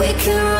We can